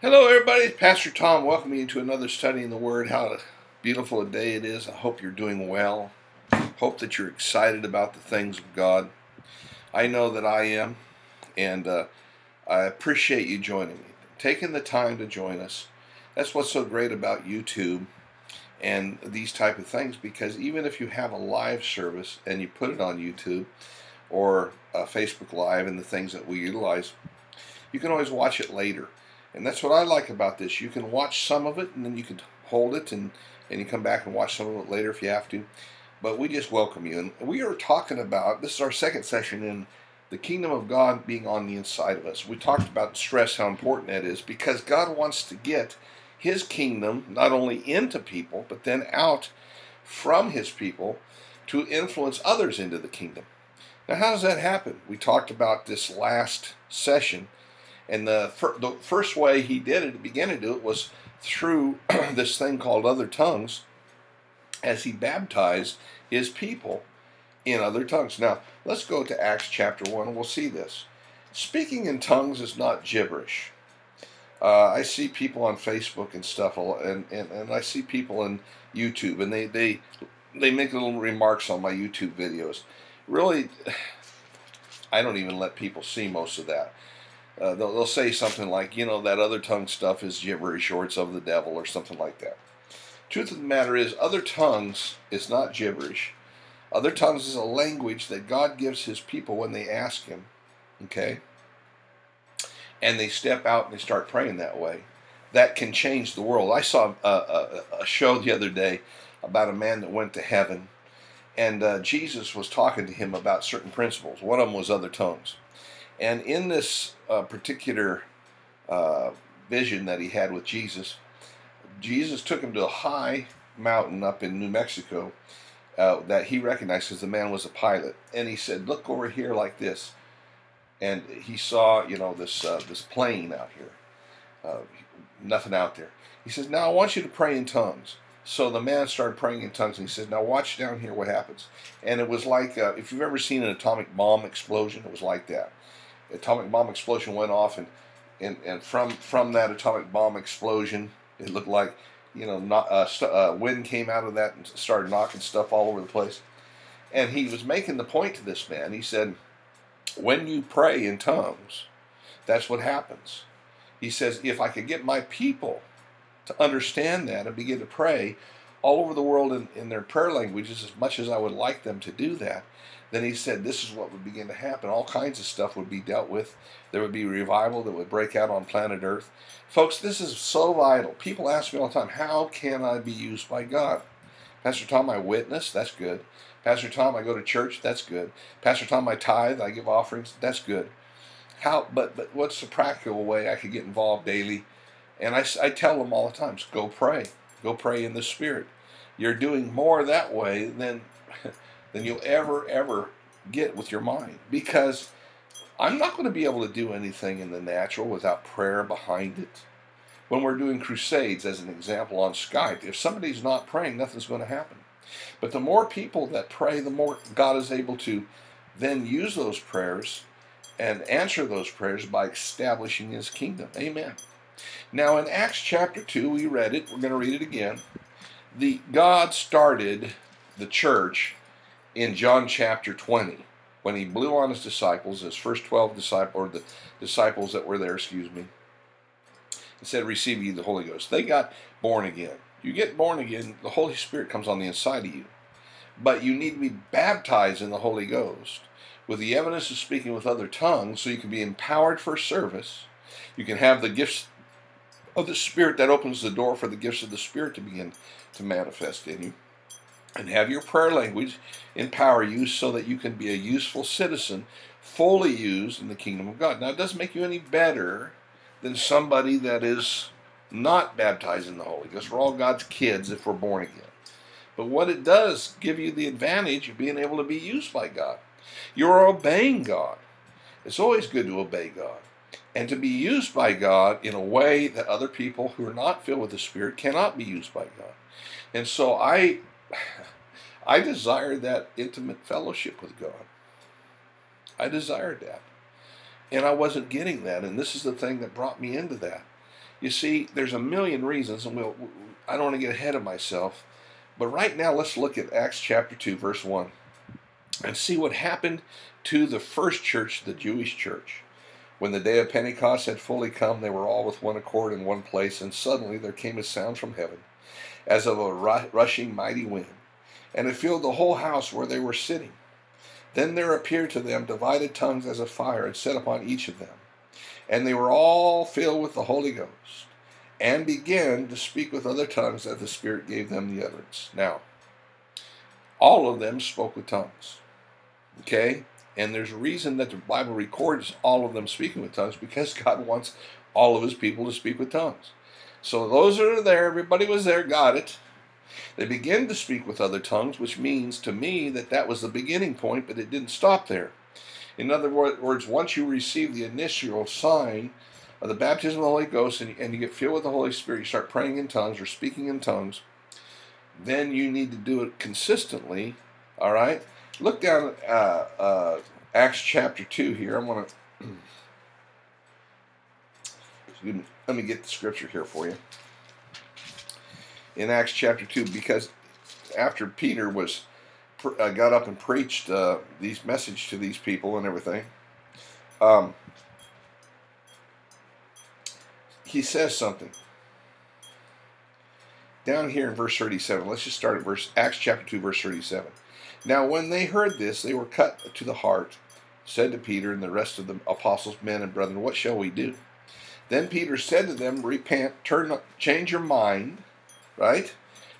Hello, everybody. Pastor Tom welcoming you to another study in the Word. How beautiful a day it is. I hope you're doing well. Hope that you're excited about the things of God. I know that I am, and uh, I appreciate you joining me, taking the time to join us. That's what's so great about YouTube and these type of things because even if you have a live service and you put it on YouTube or uh, Facebook Live and the things that we utilize, you can always watch it later. And that's what I like about this. You can watch some of it and then you can hold it and, and you come back and watch some of it later if you have to. But we just welcome you. And we are talking about, this is our second session in the kingdom of God being on the inside of us. We talked about stress, how important that is, because God wants to get his kingdom not only into people, but then out from his people to influence others into the kingdom. Now, how does that happen? We talked about this last session, and the, fir- the first way he did it, began to do it, was through this thing called other tongues as he baptized his people in other tongues. Now, let's go to Acts chapter 1 and we'll see this. Speaking in tongues is not gibberish. Uh, I see people on Facebook and stuff, and, and, and I see people on YouTube, and they, they they make little remarks on my YouTube videos. Really, I don't even let people see most of that. Uh, they'll, they'll say something like, you know, that other tongue stuff is gibberish or it's of the devil or something like that. Truth of the matter is, other tongues is not gibberish. Other tongues is a language that God gives His people when they ask Him. Okay? and they step out and they start praying that way, that can change the world. I saw a, a, a show the other day about a man that went to heaven, and uh, Jesus was talking to him about certain principles. One of them was other tongues. And in this uh, particular uh, vision that he had with Jesus, Jesus took him to a high mountain up in New Mexico uh, that he recognized because the man was a pilot. And he said, Look over here like this and he saw you know this uh, this plane out here, uh, nothing out there. He says, "Now I want you to pray in tongues." So the man started praying in tongues, and he said, "Now watch down here what happens." And it was like uh, if you've ever seen an atomic bomb explosion, it was like that. Atomic bomb explosion went off, and and, and from from that atomic bomb explosion, it looked like you know not, uh, st- uh, wind came out of that and started knocking stuff all over the place. And he was making the point to this man. He said when you pray in tongues, that's what happens. He says, if I could get my people to understand that and begin to pray all over the world in, in their prayer languages as much as I would like them to do that, then he said this is what would begin to happen. All kinds of stuff would be dealt with. There would be revival that would break out on planet Earth. Folks, this is so vital. People ask me all the time, how can I be used by God? Pastor Tom, I witness, that's good. Pastor Tom, I go to church, that's good. Pastor Tom, I tithe, I give offerings, that's good. How, but, but what's the practical way I could get involved daily? And I, I tell them all the time, go pray. Go pray in the Spirit. You're doing more that way than, than you'll ever, ever get with your mind. Because I'm not going to be able to do anything in the natural without prayer behind it. When we're doing crusades, as an example on Skype, if somebody's not praying, nothing's going to happen. But the more people that pray, the more God is able to then use those prayers and answer those prayers by establishing his kingdom. Amen. Now in Acts chapter 2, we read it, we're going to read it again. The God started the church in John chapter 20 when he blew on his disciples, his first 12 disciples, or the disciples that were there, excuse me. He said, Receive ye the Holy Ghost. They got born again. You get born again, the Holy Spirit comes on the inside of you. But you need to be baptized in the Holy Ghost with the evidence of speaking with other tongues so you can be empowered for service. You can have the gifts of the Spirit that opens the door for the gifts of the Spirit to begin to manifest in you. And have your prayer language empower you so that you can be a useful citizen, fully used in the kingdom of God. Now, it doesn't make you any better than somebody that is not baptized in the Holy Ghost. We're all God's kids if we're born again. But what it does give you the advantage of being able to be used by God. You're obeying God. It's always good to obey God and to be used by God in a way that other people who are not filled with the Spirit cannot be used by God. And so I I desired that intimate fellowship with God. I desired that. And I wasn't getting that. And this is the thing that brought me into that. You see, there's a million reasons, and we'll, I don't want to get ahead of myself. But right now, let's look at Acts chapter 2, verse 1, and see what happened to the first church, the Jewish church. When the day of Pentecost had fully come, they were all with one accord in one place, and suddenly there came a sound from heaven, as of a rushing mighty wind, and it filled the whole house where they were sitting. Then there appeared to them divided tongues as of fire, and set upon each of them. And they were all filled with the Holy Ghost, and began to speak with other tongues as the Spirit gave them the utterance. Now, all of them spoke with tongues. Okay? And there's a reason that the Bible records all of them speaking with tongues because God wants all of his people to speak with tongues. So those that are there, everybody was there, got it. They began to speak with other tongues, which means to me that that was the beginning point, but it didn't stop there. In other words, once you receive the initial sign of the baptism of the Holy Ghost and, and you get filled with the Holy Spirit, you start praying in tongues or speaking in tongues, then you need to do it consistently, all right? Look down at uh, uh, Acts chapter 2 here. I'm going to. Let me get the scripture here for you. In Acts chapter 2, because after Peter was uh, got up and preached uh, these message to these people and everything, um, he says something down here in verse 37. Let's just start at verse Acts chapter 2, verse 37. Now, when they heard this, they were cut to the heart, said to Peter and the rest of the apostles, men and brethren, What shall we do? Then Peter said to them, Repent, turn, change your mind, right?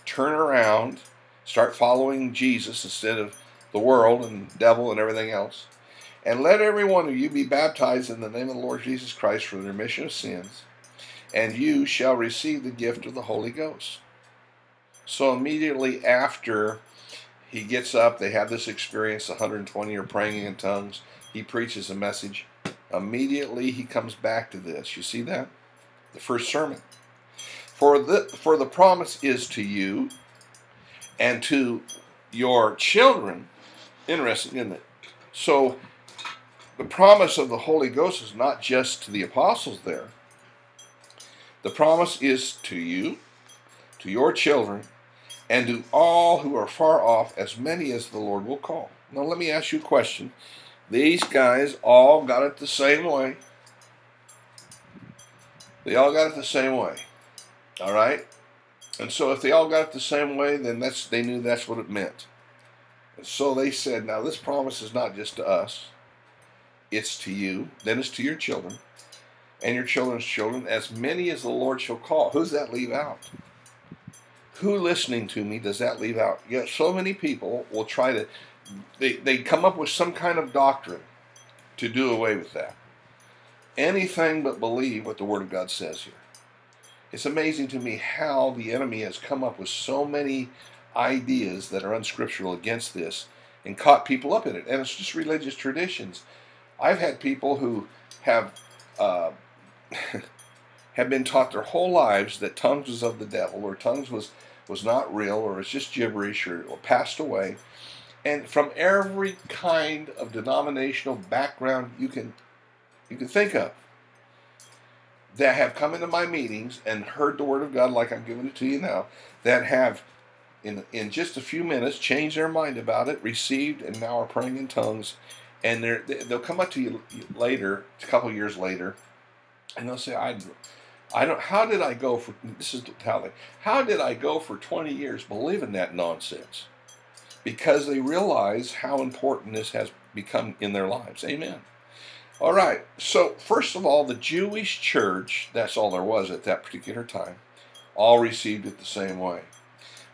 Turn around, start following Jesus instead of the world and devil and everything else. And let every one of you be baptized in the name of the Lord Jesus Christ for the remission of sins, and you shall receive the gift of the Holy Ghost. So immediately after he gets up. They have this experience. 120 are praying in tongues. He preaches a message. Immediately he comes back to this. You see that? The first sermon. For the for the promise is to you and to your children. Interesting, isn't it? So the promise of the Holy Ghost is not just to the apostles there. The promise is to you, to your children, and to all who are far off, as many as the Lord will call. Now, let me ask you a question. These guys all got it the same way. They all got it the same way. All right? And so if they all got it the same way, then that's they knew that's what it meant. And so they said, now this promise is not just to us. It's to you, then it's to your children, and your children's children, as many as the Lord shall call. Who's that leave out? who listening to me does that leave out? Yet so many people will try to, they, they come up with some kind of doctrine to do away with that. Anything but believe what the Word of God says here. It's amazing to me how the enemy has come up with so many ideas that are unscriptural against this and caught people up in it. And it's just religious traditions. I've had people who have uh, have been taught their whole lives that tongues was of the devil or tongues was was not real or was just gibberish or, or passed away. And from every kind of denominational background you can you can think of that have come into my meetings and heard the word of God like I'm giving it to you now, that have in in just a few minutes changed their mind about it, received, and now are praying in tongues, and they they'll come up to you later, a couple years later, and they'll say, "I I don't. How did I go for? This is how. How did I go for 20 years believing that nonsense? Because they realize how important this has become in their lives. Amen. All right. So first of all, the Jewish church. That's all there was at that particular time. All received it the same way.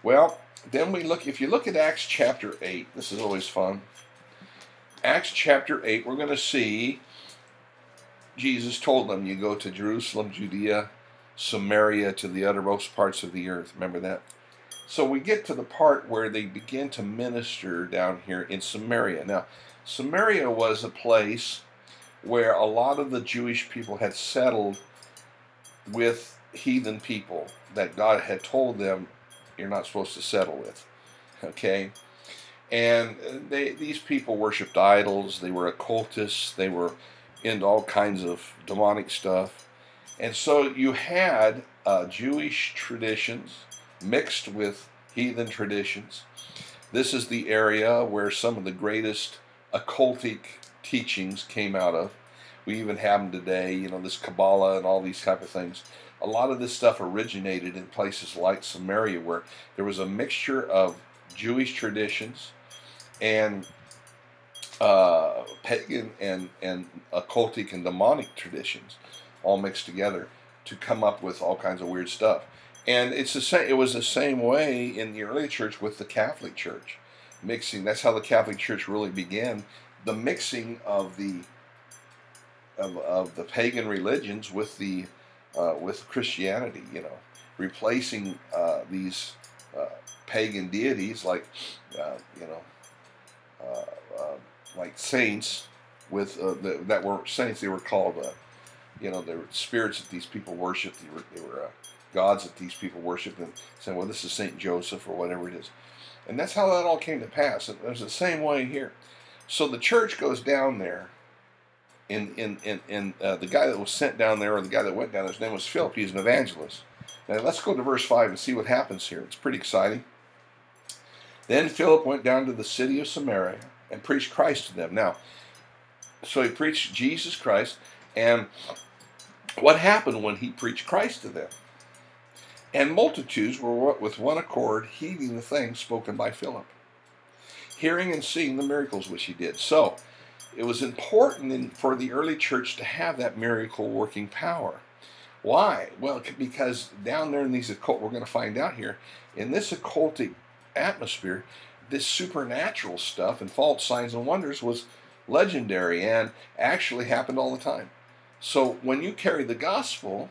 Well, then we look. If you look at Acts chapter 8, this is always fun. Acts chapter 8, we're going to see Jesus told them, You go to Jerusalem, Judea, Samaria, to the uttermost parts of the earth. Remember that? So we get to the part where they begin to minister down here in Samaria. Now, Samaria was a place where a lot of the Jewish people had settled with heathen people that God had told them you're not supposed to settle with. Okay? And they, these people worshipped idols, they were occultists, they were into all kinds of demonic stuff. And so you had uh, Jewish traditions mixed with heathen traditions. This is the area where some of the greatest occultic teachings came out of. We even have them today, you know, this Kabbalah and all these type of things. A lot of this stuff originated in places like Samaria where there was a mixture of Jewish traditions and uh, pagan and, and occultic and demonic traditions all mixed together to come up with all kinds of weird stuff. And it's the same. It was the same way in the early church with the Catholic Church, mixing. That's how the Catholic Church really began. The mixing of the of, of the pagan religions with the uh, with Christianity. You know, replacing uh, these uh, pagan deities like uh, you know uh, uh, like saints with the, that were saints. They were called you know, were spirits that these people worshiped. They were, they were uh, gods that these people worshiped, and saying, "Well, this is Saint Joseph or whatever it is," and that's how that all came to pass. And there's the same way here. So the church goes down there, and in in in uh, the guy that was sent down there, or the guy that went down, there, his name was Philip. He's an evangelist. Now let's go to verse five and see what happens here. It's pretty exciting. Then Philip went down to the city of Samaria and preached Christ to them. Now, so he preached Jesus Christ, and what happened when he preached Christ to them? And multitudes were with one accord heeding the things spoken by Philip, hearing and seeing the miracles which he did. So, it was important for the early church to have that miracle working power. Why? Well, because down there in these occult, we're going to find out here, in this occultic atmosphere, this supernatural stuff and false signs and wonders was legendary and actually happened all the time. So when you carry the gospel,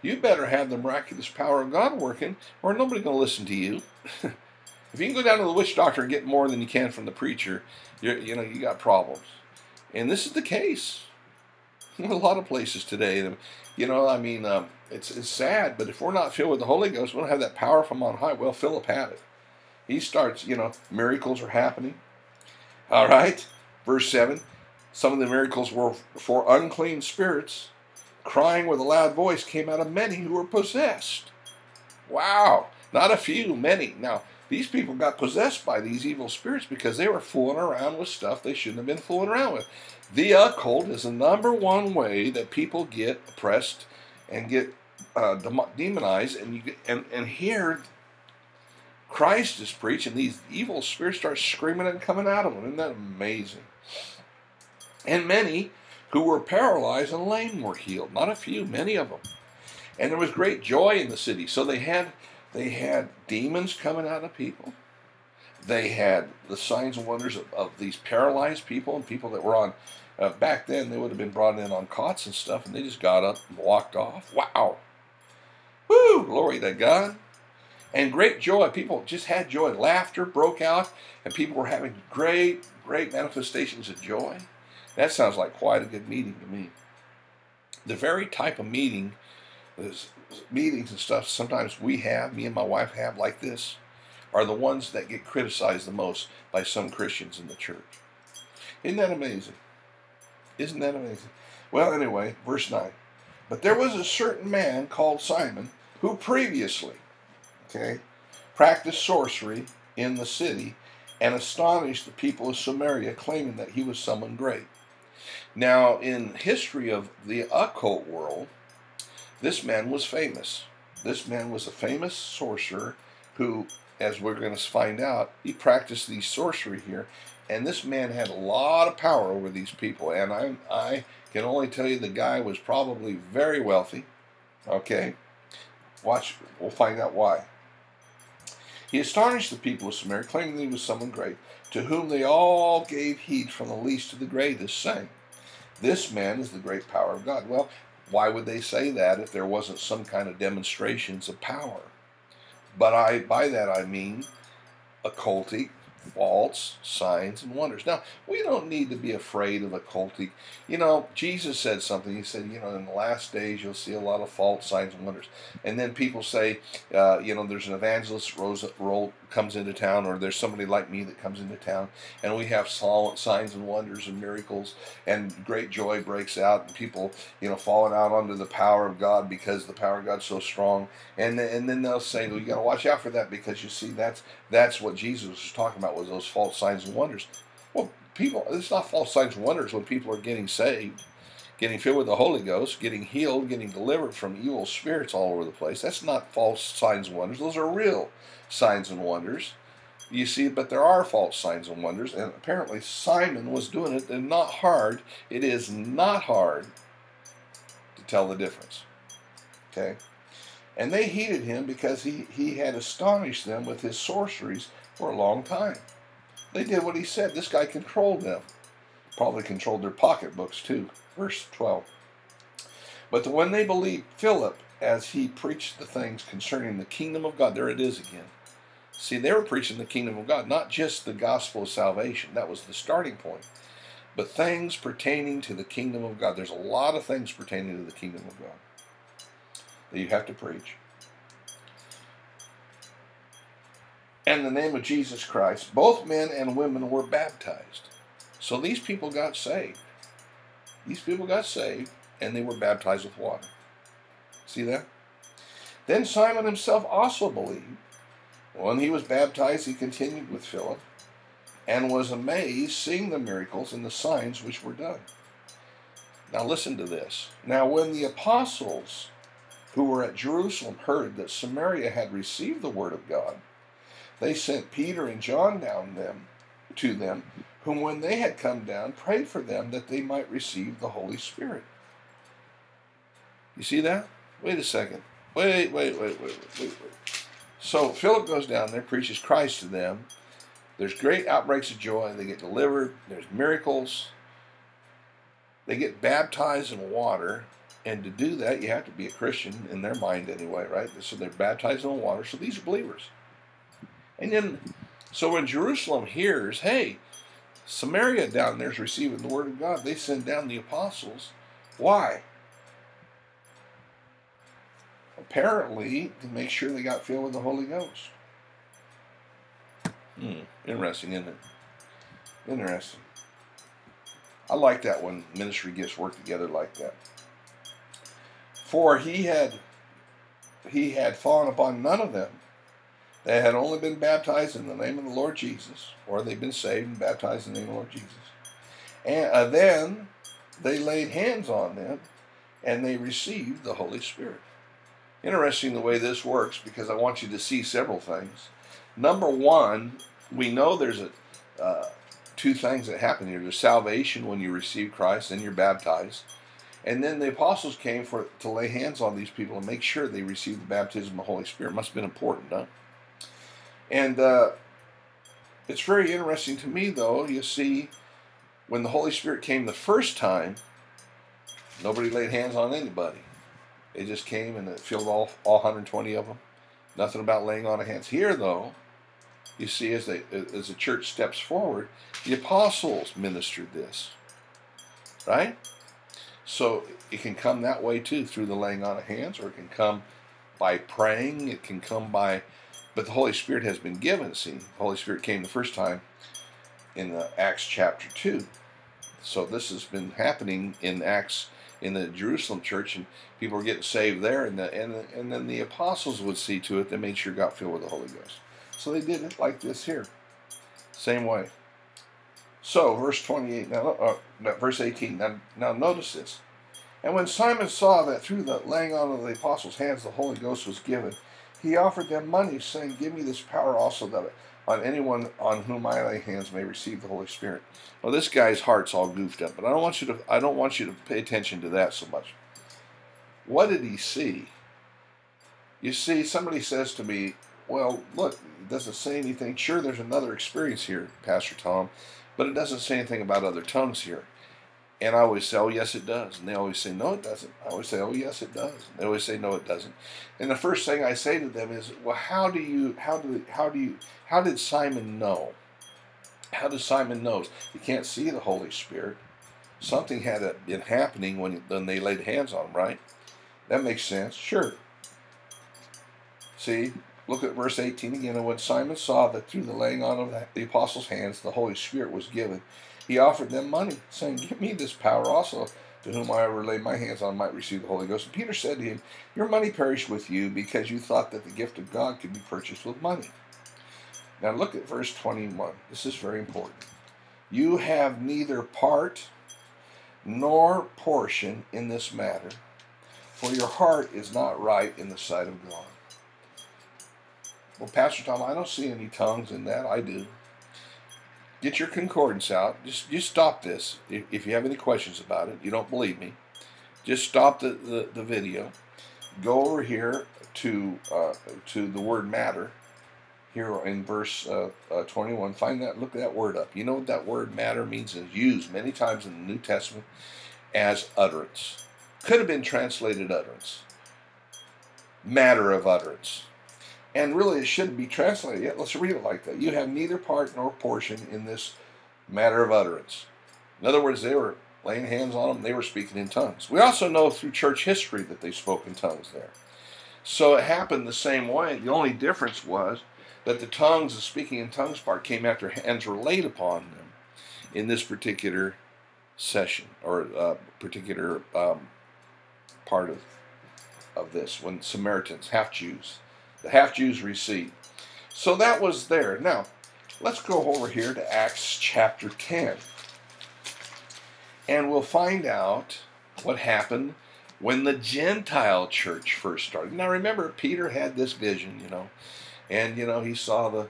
you better have the miraculous power of God working, or nobody's going to listen to you. if you can go down to the witch doctor and get more than you can from the preacher, you know you got problems. And this is the case in a lot of places today. You know, I mean, um, it's it's sad, but if we're not filled with the Holy Ghost, we don't have that power from on high. Well, Philip had it. He starts, you know, miracles are happening. All right, verse seven. Some of the miracles were for unclean spirits. Crying with a loud voice came out of many who were possessed. Wow, not a few, many. Now, these people got possessed by these evil spirits because they were fooling around with stuff they shouldn't have been fooling around with. The occult is the number one way that people get oppressed and get uh, demonized, and you get, and and here Christ is preaching. These evil spirits start screaming and coming out of them. Isn't that amazing? And many who were paralyzed and lame were healed. Not a few, many of them. And there was great joy in the city. So they had they had demons coming out of people. They had the signs and wonders of, of these paralyzed people and people that were on. Uh, back then, they would have been brought in on cots and stuff, and they just got up and walked off. Wow! Woo! Glory to God! And great joy. People just had joy. Laughter broke out, and people were having great, great manifestations of joy. That sounds like quite a good meeting to me. The very type of meeting, meetings and stuff sometimes we have, me and my wife have like this, are the ones that get criticized the most by some Christians in the church. Isn't that amazing? Isn't that amazing? Well, anyway, verse 9. But there was a certain man called Simon who previously, okay, practiced sorcery in the city and astonished the people of Samaria, claiming that he was someone great. Now, in history of the occult world, this man was famous. This man was a famous sorcerer who, as we're going to find out, he practiced the sorcery here. And this man had a lot of power over these people. And I, I can only tell you the guy was probably very wealthy. Okay? Watch, we'll find out why. He astonished the people of Samaria, claiming that he was someone great, to whom they all gave heed from the least to the greatest, saying, this man is the great power of God. Well, why would they say that if there wasn't some kind of demonstrations of power? But I by that I mean occultic, false signs and wonders. Now, we don't need to be afraid of occultic. You know, Jesus said something. He said, you know, in the last days you'll see a lot of false signs and wonders. And then people say, uh, you know, there's an evangelist rose, comes into town, or there's somebody like me that comes into town, and we have signs and wonders and miracles, and great joy breaks out, and people, you know, falling out under the power of God because the power of God's so strong, and and then they'll say, well, you got to watch out for that because you see that's that's what Jesus was talking about was those false signs and wonders. Well, people, it's not false signs and wonders when people are getting saved getting filled with the Holy Ghost, getting healed, getting delivered from evil spirits all over the place. That's not false signs and wonders. Those are real signs and wonders. You see, but there are false signs and wonders, and apparently Simon was doing it, and not hard. It is not hard to tell the difference. Okay? And they heeded him because he, he had astonished them with his sorceries for a long time. They did what he said. This guy controlled them. Probably controlled their pocketbooks too. Verse 12. But when they believed Philip as he preached the things concerning the kingdom of God, there it is again. See, they were preaching the kingdom of God, not just the gospel of salvation. That was the starting point. But things pertaining to the kingdom of God. There's a lot of things pertaining to the kingdom of God that you have to preach. And the name of Jesus Christ, both men and women were baptized. So these people got saved. These people got saved and they were baptized with water. See that? Then Simon himself also believed. When he was baptized, he continued with Philip and was amazed seeing the miracles and the signs which were done. Now listen to this. Now when the apostles who were at Jerusalem heard that Samaria had received the word of God, they sent Peter and John down them to them, whom when they had come down prayed for them that they might receive the Holy Spirit. You see that? Wait a second. Wait, wait, wait, wait, wait, wait, wait. So Philip goes down there, preaches Christ to them. There's great outbreaks of joy. They get delivered. There's miracles. They get baptized in water. And to do that, you have to be a Christian in their mind anyway, right? So they're baptized in the water. So these are believers. And then, so when Jerusalem hears, hey, Samaria down there is receiving the word of God, they send down the apostles. Why? Apparently to make sure they got filled with the Holy Ghost. Hmm, interesting, isn't it? Interesting. I like that when ministry gifts work together like that. For he had he had fallen upon none of them. They had only been baptized in the name of the Lord Jesus, or they'd been saved and baptized in the name of the Lord Jesus. And uh, then they laid hands on them, and they received the Holy Spirit. Interesting the way this works because I want you to see several things. Number one, we know there's a uh, two things that happen here. There's salvation when you receive Christ and you're baptized. And then the apostles came for to lay hands on these people and make sure they received the baptism of the Holy Spirit. Must have been important, huh? And uh, it's very interesting to me, though. You see, when the Holy Spirit came the first time, nobody laid hands on anybody. They just came and it filled all, all 120 of them. Nothing about laying on of hands. Here, though, you see, as, they, as the church steps forward, the apostles ministered this. Right? So it can come that way too, through the laying on of hands, or it can come by praying. It can come by, but the Holy Spirit has been given. See, the Holy Spirit came the first time in the Acts chapter 2. So this has been happening in Acts in the Jerusalem church, and people were getting saved there, and the, and the, and then the apostles would see to it they made sure got filled with the Holy Ghost. So they did it like this here, same way. So verse 28 now, uh, verse 18 now, now notice this. And when Simon saw that through the laying on of the apostles' hands the Holy Ghost was given, he offered them money, saying, Give me this power also that on anyone on whom I lay hands may receive the Holy Spirit. Well, this guy's heart's all goofed up, but I don't want you to I don't want you to pay attention to that so much. What did he see? You see, somebody says to me, Well, look, it doesn't say anything. Sure, there's another experience here, Pastor Tom, but it doesn't say anything about other tongues here. And I always say, oh, yes, it does. And they always say, no, it doesn't. I always say, oh, yes, it does. And they always say, no, it doesn't. And the first thing I say to them is, well, how do you, how do, how do you, how did Simon know? How does Simon know? He can't see the Holy Spirit. Something had been happening when, when they laid hands on him, right? That makes sense. Sure. See, Look at verse 18 again. And when Simon saw that through the laying on of the apostles' hands the Holy Spirit was given, he offered them money, saying, Give me this power also, to whom I ever lay my hands on might receive the Holy Ghost. And Peter said to him, Your money perished with you, because you thought that the gift of God could be purchased with money. Now look at verse 21. This is very important. You have neither part nor portion in this matter, for your heart is not right in the sight of God. Well, Pastor Tom, I don't see any tongues in that. I do. Get your concordance out. Just just stop this. If, if you have any questions about it, you don't believe me, just stop the, the, the video. Go over here to uh, to the word matter here in verse uh, uh, 21. Find that, look that word up. You know what that word matter means? It's used many times in the New Testament as utterance. Could have been translated utterance. Matter of utterance. And really, it shouldn't be translated yet. Let's read it like that. You have neither part nor portion in this matter of utterance. In other words, they were laying hands on them, they were speaking in tongues. We also know through church history that they spoke in tongues there. So it happened the same way. The only difference was that the tongues, the speaking in tongues part, came after hands were laid upon them in this particular session or uh, particular um, part of of this when Samaritans, half Jews, the half Jews receive. So that was there. Now, let's go over here to Acts chapter 10. And we'll find out what happened when the Gentile church first started. Now, remember, Peter had this vision, you know, and, you know, he saw the,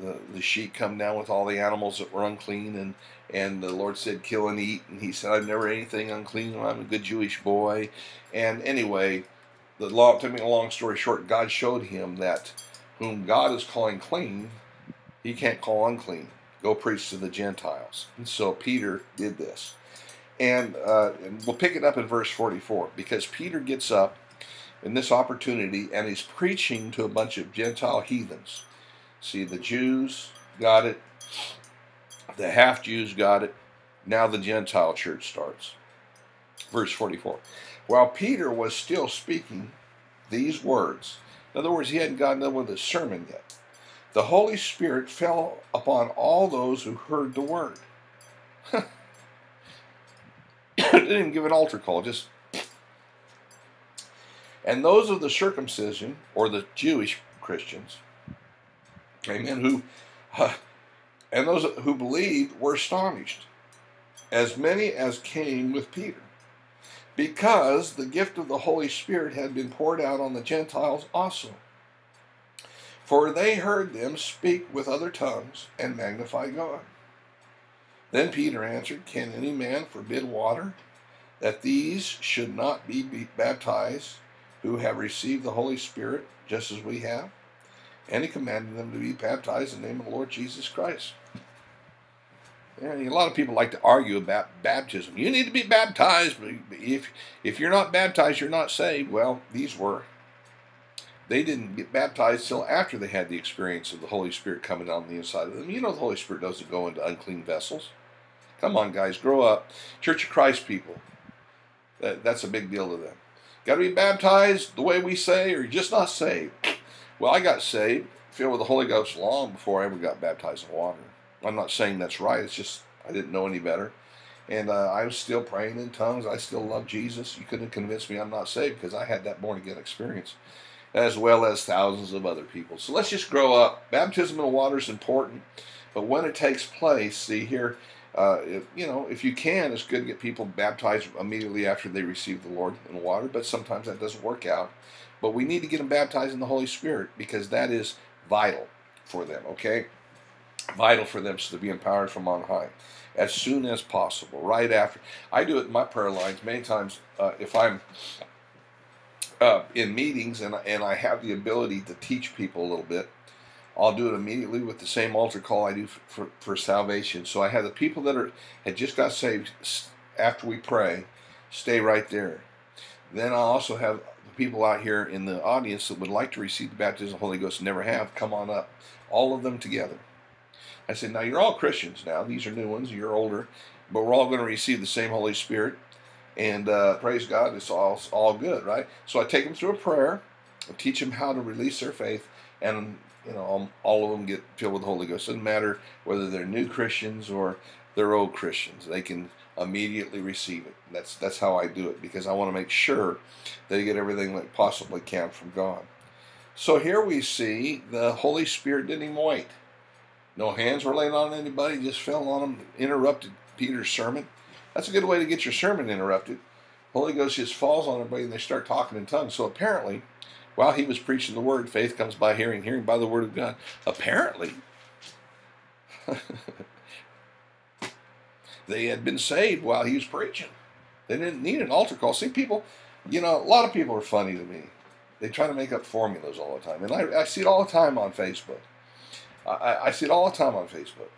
the, the sheep come down with all the animals that were unclean, and, and the Lord said, kill and eat. And he said, I've never anything unclean. I'm a good Jewish boy. And anyway, the long, to make a long story short, God showed him that whom God is calling clean, he can't call unclean. Go preach to the Gentiles. And so Peter did this. And, uh, and we'll pick it up in verse 44 because Peter gets up in this opportunity and he's preaching to a bunch of Gentile heathens. See, the Jews got it, the half Jews got it, now the Gentile church starts. Verse 44. While Peter was still speaking these words, in other words, he hadn't gotten done with his sermon yet, the Holy Spirit fell upon all those who heard the word. Didn't give an altar call, just and those of the circumcision, or the Jewish Christians, amen, who, and those who believed were astonished, as many as came with Peter, because the gift of the Holy Spirit had been poured out on the Gentiles also. For they heard them speak with other tongues and magnify God. Then Peter answered, Can any man forbid water that these should not be baptized who have received the Holy Spirit just as we have, and he commanded them to be baptized in the name of the Lord Jesus Christ. A lot of people like to argue about baptism. You need to be baptized, if if you're not baptized, you're not saved. Well, these were. They didn't get baptized till after they had the experience of the Holy Spirit coming on the inside of them. You know the Holy Spirit doesn't go into unclean vessels. Come on, guys, grow up. Church of Christ people. That, that's a big deal to them. Got to be baptized the way we say, or you're just not saved. Well, I got saved, filled with the Holy Ghost long before I ever got baptized in water. I'm not saying that's right. It's just I didn't know any better. And uh, I was still praying in tongues. I still love Jesus. You couldn't convince me I'm not saved because I had that born again experience, as well as thousands of other people. So let's just grow up. Baptism in the water is important, but when it takes place, see here, uh, if, you know, if you can, it's good to get people baptized immediately after they receive the Lord in water, but sometimes that doesn't work out. But we need to get them baptized in the Holy Spirit because that is vital for them, okay? Vital for them so to be empowered from on high as soon as possible, right after. I do it in my prayer lines many times uh, if I'm uh, in meetings and, and I have the ability to teach people a little bit I'll do it immediately with the same altar call I do for, for, for, salvation. So I have the people that are had just got saved after we pray stay right there. Then I also have the people out here in the audience that would like to receive the baptism of the Holy Ghost and never have come on up. All of them together. I said, now you're all Christians now. These are new ones. You're older, but we're all going to receive the same Holy Spirit. And uh, praise God, it's all, all good, right? So I take them through a prayer, I teach them how to release their faith, and you know all of them get filled with the Holy Ghost. Doesn't matter whether they're new Christians or they're old Christians. They can immediately receive it. That's that's how I do it because I want to make sure they get everything they possibly can from God. So here we see the Holy Spirit didn't even wait. No hands were laid on anybody, just fell on them, interrupted Peter's sermon. That's a good way to get your sermon interrupted. Holy Ghost just falls on everybody and they start talking in tongues. So apparently, while he was preaching the word, faith comes by hearing, hearing by the word of God. Apparently, they had been saved while he was preaching. They didn't need an altar call. See, people, you know, a lot of people are funny to me. They try to make up formulas all the time. And I, I see it all the time on Facebook. I, I see it all the time on Facebook.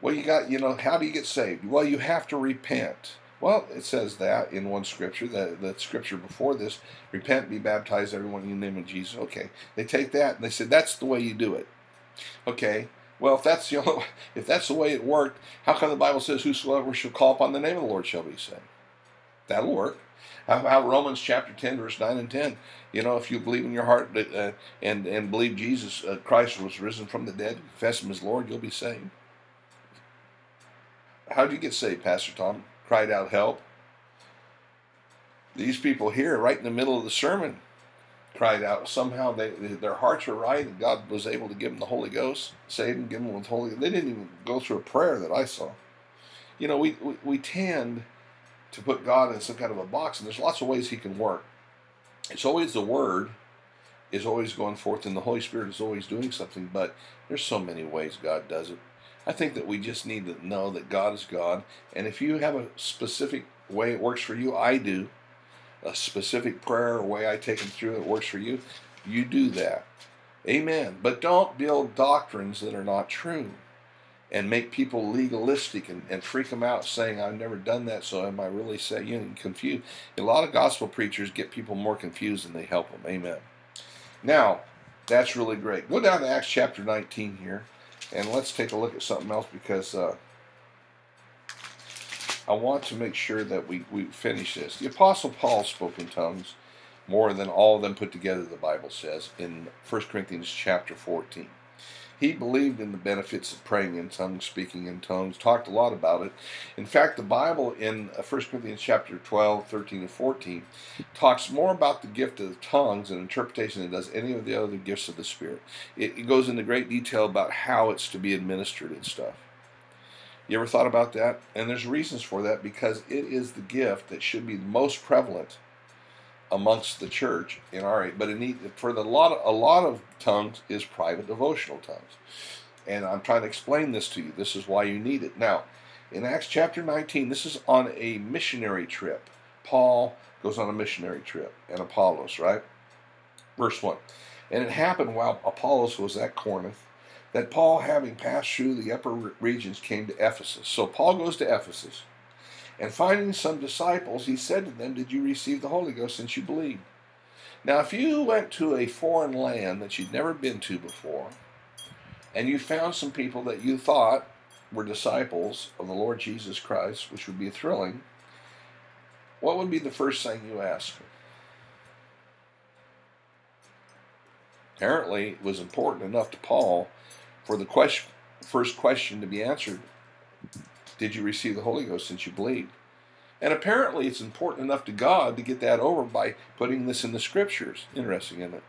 Well, you got, you know, how do you get saved? Well, you have to repent. Well, it says that in one scripture, the, the scripture before this, repent, be baptized, everyone in the name of Jesus. Okay, they take that and they said that's the way you do it. Okay, well, if that's the only, if that's the way it worked, how come the Bible says, "Whosoever shall call upon the name of the Lord shall be saved"? That'll work. How about Romans chapter ten, verse nine and ten? You know, if you believe in your heart uh, and and believe Jesus uh, Christ was risen from the dead, confess Him as Lord, you'll be saved. How did you get saved, Pastor Tom? Cried out, "Help!" These people here, right in the middle of the sermon, cried out. Somehow they, their hearts were right, and God was able to give them the Holy Ghost, save them, give them the Holy. They didn't even go through a prayer that I saw. You know, we, we, we tend to put God in some kind of a box, and there's lots of ways He can work. It's always the Word is always going forth, and the Holy Spirit is always doing something. But there's so many ways God does it. I think that we just need to know that God is God, and if you have a specific way it works for you, I do a specific prayer or way I take them through that works for you, you do that. Amen. But don't build doctrines that are not true and make people legalistic and, and freak them out saying, I've never done that, so am I really saying, you confused. A lot of gospel preachers get people more confused than they help them. Amen. Now, that's really great. Go down to Acts chapter 19 here, and let's take a look at something else because uh, I want to make sure that we, we finish this. The Apostle Paul spoke in tongues more than all of them put together, the Bible says, in 1 Corinthians chapter 14. He believed in the benefits of praying in tongues, speaking in tongues, talked a lot about it. In fact, the Bible in uh, 1 Corinthians chapter 12, 13, and 14 talks more about the gift of tongues and interpretation than does any of the other gifts of the Spirit. It, it goes into great detail about how it's to be administered and stuff. You ever thought about that? And there's reasons for that because it is the gift that should be the most prevalent amongst the church in our. But need, for the lot of, a lot of tongues is private devotional tongues. And I'm trying to explain this to you. This is why you need it. Now, in Acts chapter 19, this is on a missionary trip. Paul goes on a missionary trip, and Apollos, right? Verse 1. And it happened while Apollos was at Corinth that Paul, having passed through the upper regions, came to Ephesus. So Paul goes to Ephesus, and finding some disciples, he said to them, Did you receive the Holy Ghost since you believed? Now, if you went to a foreign land that you'd never been to before, and you found some people that you thought were disciples of the Lord Jesus Christ, which would be thrilling, what would be the first thing you ask? Apparently, it was important enough to Paul for the question, first question to be answered Did you receive the Holy Ghost since you believed? And apparently, it's important enough to God to get that over by putting this in the scriptures. Interesting, isn't it?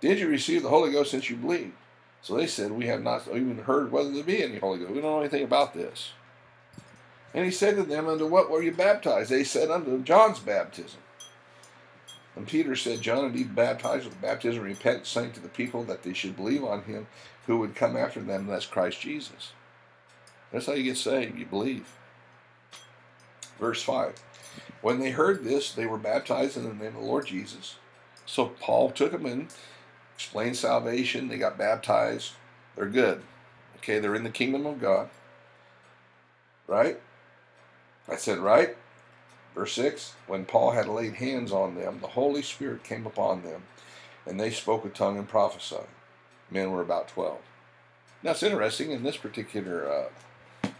Did you receive the Holy Ghost since you believed? So they said, We have not even heard whether there be any Holy Ghost. We don't know anything about this. And he said to them, Unto what were you baptized? They said, Unto John's baptism. And Peter said, John indeed baptized with baptism of repentance, saying to the people that they should believe on him who would come after them, that's Christ Jesus. That's how you get saved, you believe. Verse 5. When they heard this, they were baptized in the name of the Lord Jesus. So Paul took them in, explained salvation, they got baptized. They're good. Okay, they're in the kingdom of God. Right? I said, right? Verse 6 When Paul had laid hands on them, the Holy Spirit came upon them, and they spoke a tongue and prophesied men were about 12. Now it's interesting, in this particular uh,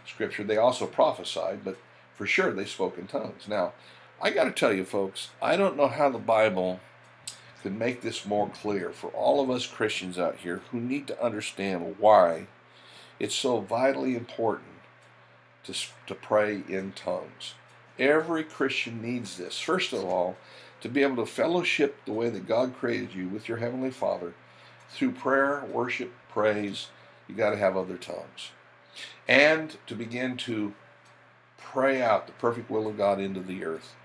scripture, they also prophesied, but for sure they spoke in tongues. Now, I got to tell you, folks, I don't know how the Bible could make this more clear for all of us Christians out here who need to understand why it's so vitally important to, to pray in tongues. Every Christian needs this. First of all, to be able to fellowship the way that God created you with your Heavenly Father through prayer, worship, praise, you got to have other tongues. And to begin to pray out the perfect will of God into the earth,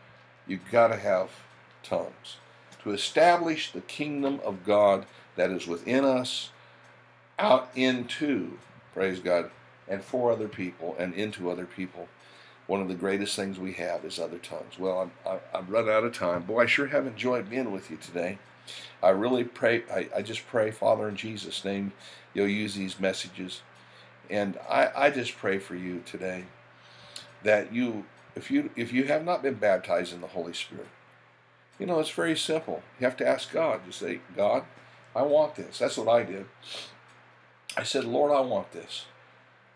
you've got to have tongues. To establish the kingdom of God that is within us out into, praise God, and for other people and into other people. One of the greatest things we have is other tongues. Well, I'm, I've run out of time. Boy, I sure have enjoyed being with you today. I really pray, I, I just pray, Father, in Jesus' name, you'll use these messages. And I, I just pray for you today that you, if you, if you have not been baptized in the Holy Spirit, you know, it's very simple. You have to ask God. You say, God, I want this. That's what I did. I said, Lord, I want this.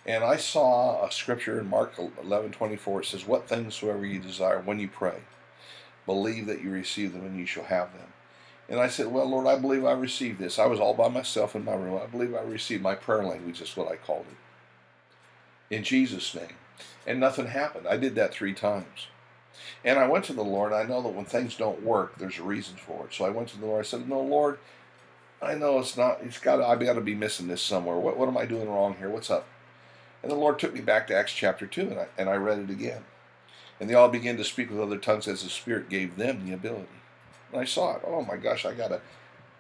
And I saw a scripture in Mark 11, 24. It says, What things soever you desire when you pray, believe that you receive them and you shall have them. And I said, Well, Lord, I believe I received this. I was all by myself in my room. I believe I received my prayer language, is what I called it. In Jesus' name. And nothing happened. I did that three times. And I went to the Lord. I know that when things don't work, there's a reason for it. So I went to the Lord. I said, No, Lord, I know it's not, it's got, I've got to be missing this somewhere. What, what am I doing wrong here? What's up? And the Lord took me back to Acts chapter 2, and I, and I read it again. And they all began to speak with other tongues as the Spirit gave them the ability. And I saw it. Oh my gosh, I gotta,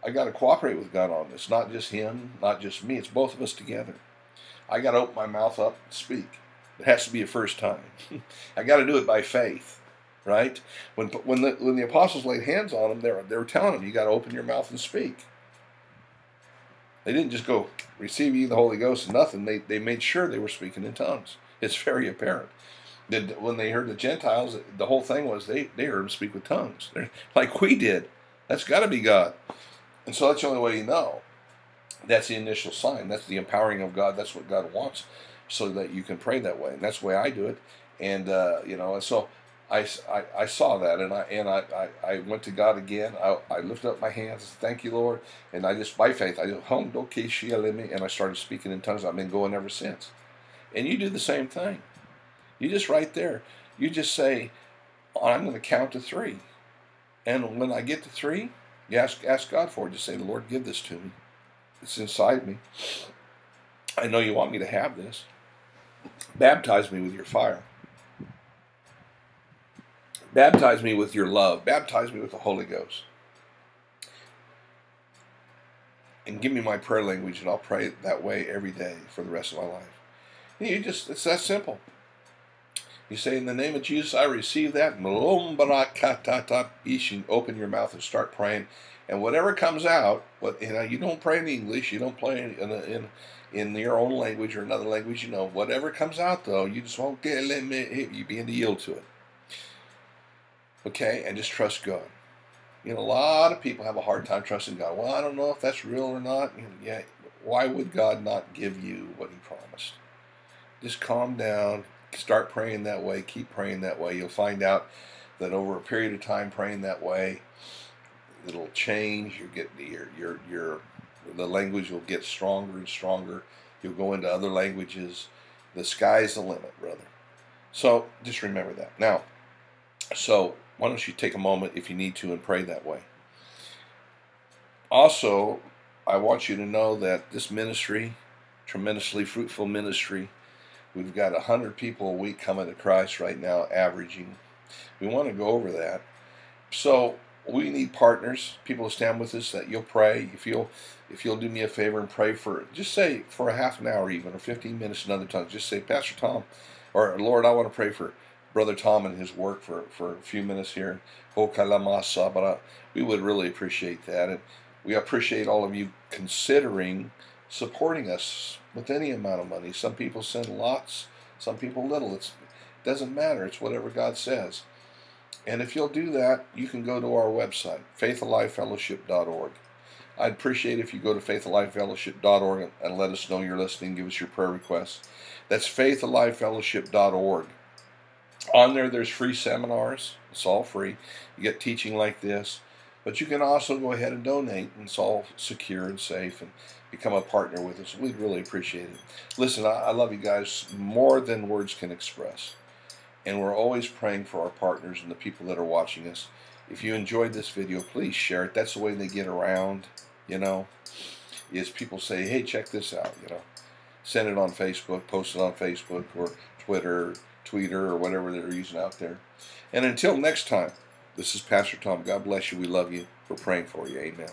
I gotta cooperate with God on this. Not just Him, not just me. It's both of us together. I gotta open my mouth up and speak. It has to be a first time. I got to do it by faith, right? When when the when the apostles laid hands on them, they were, they were telling them, you got to open your mouth and speak. They didn't just go receive ye the Holy Ghost and nothing. They they made sure they were speaking in tongues. It's very apparent. That when they heard the Gentiles, the whole thing was they they heard them speak with tongues, They're, like we did. That's got to be God, and so that's the only way you know. That's the initial sign. That's the empowering of God. That's what God wants, so that you can pray that way. And that's the way I do it. And uh, you know, and so I, I, I, saw that and I and I, I, I went to God again. I, I lifted up my hands, thank you, Lord, and I just by faith I just hum me and I started speaking in tongues. I've been going ever since. And you do the same thing. You just right there. You just say, oh, I'm going to count to three, and when I get to three, you ask ask God for it. Just say, Lord, give this to me. It's inside me. I know you want me to have this. Baptize me with your fire. Baptize me with your love. Baptize me with the Holy Ghost. And give me my prayer language, and I'll pray that way every day for the rest of my life. You just, it's that simple. You say, In the name of Jesus, I receive that. Open your mouth and start praying. And whatever comes out, what you know, you don't pray in English, you don't pray in, in, in your own language or another language, you know. Whatever comes out, though, you just won't get, me, you begin to yield to it okay, and just trust God. You know, a lot of people have a hard time trusting God. Well, I don't know if that's real or not. You know, yeah, why would God not give you what He promised? Just calm down, start praying that way, keep praying that way. You'll find out that over a period of time praying that way, it'll change. You get your your your the language will get stronger and stronger. You'll go into other languages. The sky's the limit, brother. So just remember that. Now, so why don't you take a moment if you need to and pray that way? Also, I want you to know that this ministry, tremendously fruitful ministry, we've got 100 people a week coming to Christ right now, averaging. We want to go over that. So we need partners, people to stand with us that you'll pray. If you'll if you'll do me a favor and pray for just say for a half an hour even or 15 minutes another time, just say, Pastor Tom, or Lord, I want to pray for Brother Tom and his work for, for a few minutes here. Oh, we would really appreciate that. And we appreciate all of you considering supporting us with any amount of money. Some people send lots, some people little. It's, it doesn't matter. It's whatever God says. And if you'll do that, you can go to our website, faithalivefellowship.org. I'd appreciate if you go to faithalivefellowship.org and, and let us know you're listening. Give us your prayer requests. That's faithalivefellowship.org. On there, there's free seminars. It's all free. You get teaching like this. But you can also go ahead and donate, and it's all secure and safe, and become a partner with us. We'd really appreciate it. Listen, I, I love you guys more than words can express. And we're always praying for our partners and the people that are watching us. If you enjoyed this video, please share it. That's the way they get around, you know, is people say, hey, check this out, you know. Send it on Facebook, post it on Facebook or Twitter, Tweeter, or whatever they're using out there. And until next time, this is Pastor Tom. God bless you. We love you. We're praying for you. Amen.